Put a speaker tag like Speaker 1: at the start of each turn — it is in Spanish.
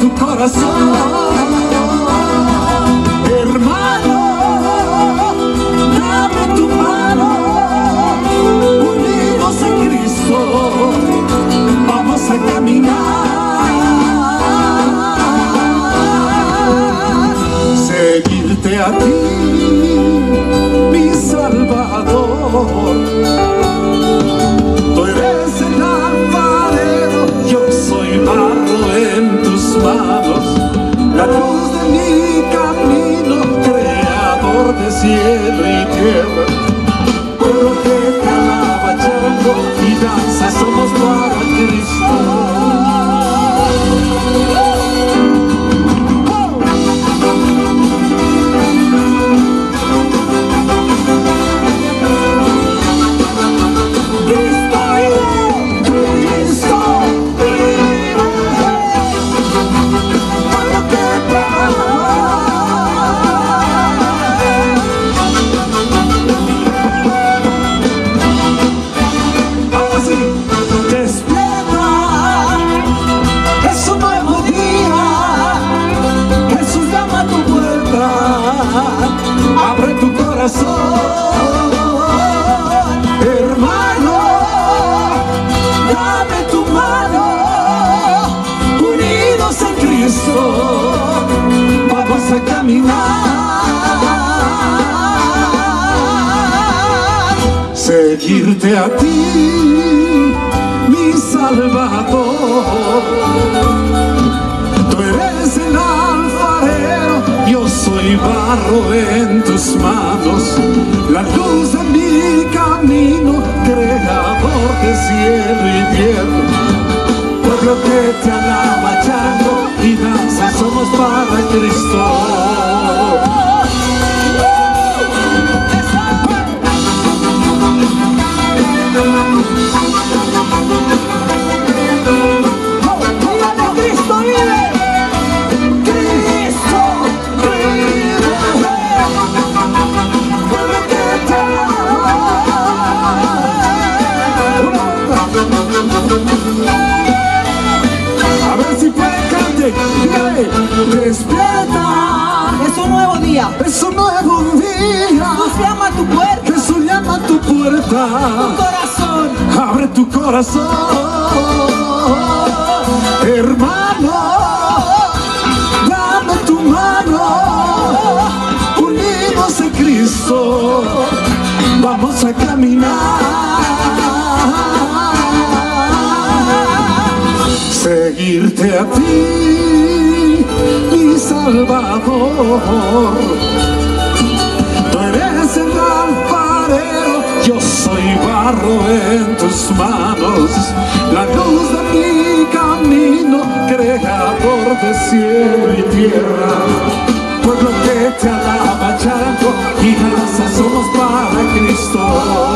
Speaker 1: tu corazón, hermano, dame tu mano, unidos en Cristo, vamos a caminar, seguirte a ti, mi Salvador. De cielo y tierra. Unidos en Cristo, vamos a caminar, seguirte a ti, mi Salvador. Tú eres el alfarero, yo soy barro en tus manos, la luz de mi camino, A ver si pueden cante. Dígale,
Speaker 2: día.
Speaker 1: Es un nuevo día.
Speaker 2: Jesús llama a tu puerta,
Speaker 1: Jesús llama a tu
Speaker 2: tu
Speaker 1: puerta.
Speaker 2: corazón.
Speaker 1: Abre tu corazón, hermano. Dame tu mano, unidos en Cristo, vamos a caminar. Seguirte a ti, mi Salvador. Tú eres el alfarero, yo soy barro en tus manos, la luz de mi camino, creador de cielo y tierra. Pueblo que te alaba, chango y danza, somos para Cristo.